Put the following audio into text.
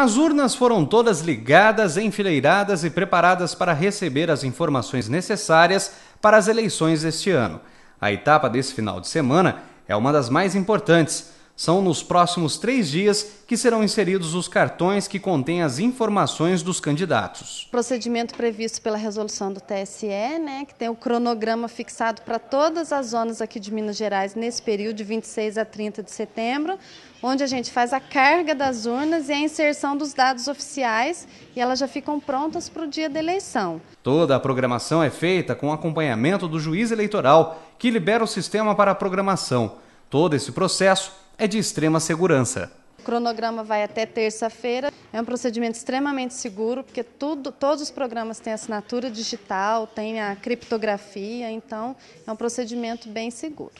As urnas foram todas ligadas, enfileiradas e preparadas para receber as informações necessárias para as eleições deste ano. A etapa desse final de semana é uma das mais importantes. São nos próximos três dias que serão inseridos os cartões que contêm as informações dos candidatos. Procedimento previsto pela resolução do TSE, né, que tem o cronograma fixado para todas as zonas aqui de Minas Gerais nesse período de 26 a 30 de setembro, onde a gente faz a carga das urnas e a inserção dos dados oficiais e elas já ficam prontas para o dia da eleição. Toda a programação é feita com acompanhamento do juiz eleitoral, que libera o sistema para a programação. Todo esse processo é de extrema segurança. O cronograma vai até terça-feira. É um procedimento extremamente seguro, porque tudo, todos os programas têm assinatura digital, tem a criptografia, então é um procedimento bem seguro.